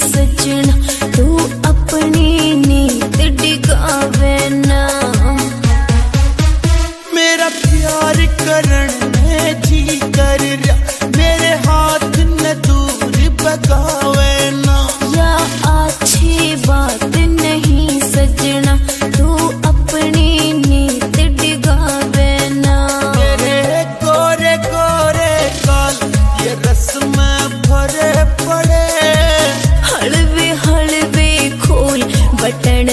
अच्छी बात नहीं सजना பட்டண